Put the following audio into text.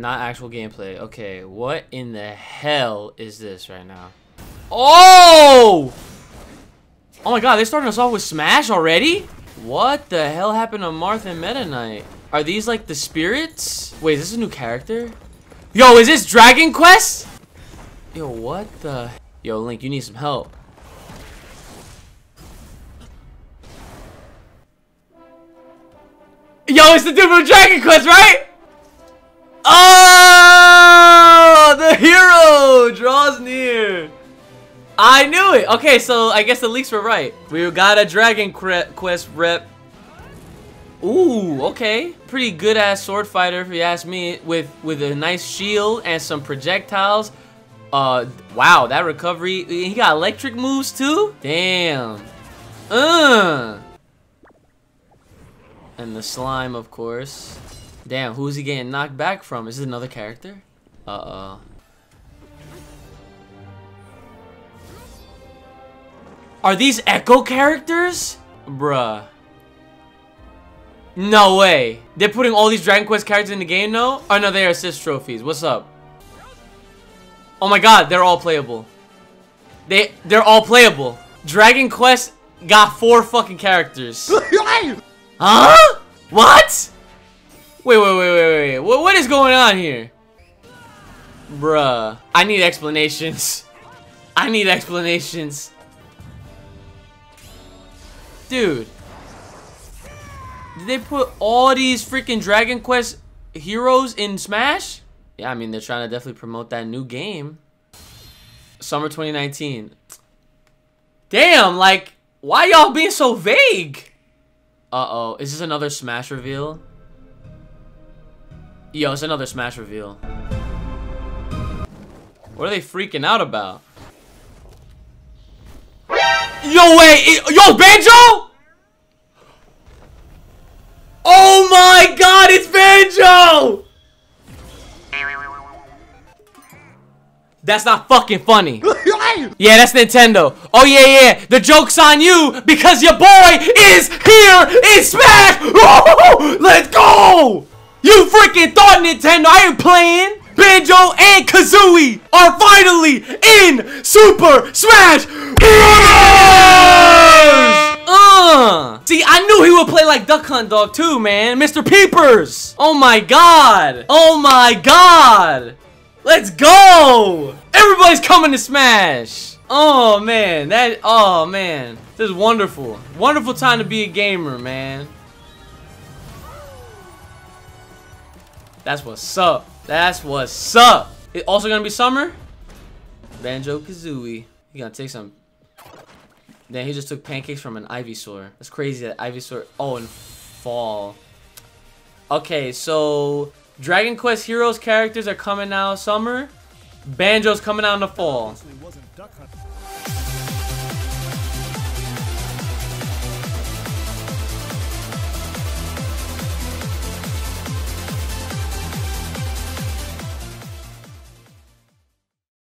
Not actual gameplay. Okay, what in the hell is this right now? Oh! Oh my god, they're starting us off with Smash already? What the hell happened to Marth and Meta Knight? Are these like the spirits? Wait, is this a new character? Yo, is this Dragon Quest? Yo, what the? Yo, Link, you need some help. Yo, it's the dude from Dragon Quest, right? Oh, the hero draws near. I knew it. Okay, so I guess the leaks were right. We got a Dragon Quest rep. Ooh, okay. Pretty good ass sword fighter, if you ask me, with with a nice shield and some projectiles. Uh, wow, that recovery. He got electric moves too. Damn. Uh. And the slime, of course. Damn, who's he getting knocked back from? Is this another character? Uh-oh. Are these Echo characters? Bruh. No way. They're putting all these Dragon Quest characters in the game now? Oh no, they are assist trophies. What's up? Oh my god, they're all playable. They, they're all playable. Dragon Quest got four fucking characters. huh? What? Wait, wait, wait, wait, wait. What, is going on here? Bruh. I need explanations. I need explanations. Dude. Did they put all these freaking Dragon Quest heroes in Smash? Yeah, I mean, they're trying to definitely promote that new game. Summer 2019. Damn, like, why y'all being so vague? Uh-oh, is this another Smash reveal? Yo, it's another Smash reveal. What are they freaking out about? Yo, wait! Yo, Banjo! Oh my god, it's Banjo! That's not fucking funny. yeah, that's Nintendo. Oh yeah, yeah. The joke's on you because your boy is here in Smash. let's go. You freaking thought Nintendo I ain't playing. Banjo and Kazooie are finally in Super Smash Bros. Uh. See, I knew he would play like Duck Hunt Dog too, man. Mr. Peepers. Oh my god. Oh my god. Let's go! Everybody's coming to Smash! Oh man, that oh man. This is wonderful. Wonderful time to be a gamer, man. That's what's up. That's what's up. It also gonna be summer? Banjo Kazooie. He gonna take some. Then he just took pancakes from an Ivysaur. That's crazy that Ivysaur. Oh, and fall. Okay, so Dragon Quest Heroes characters are coming out summer. Banjo's coming out in the fall.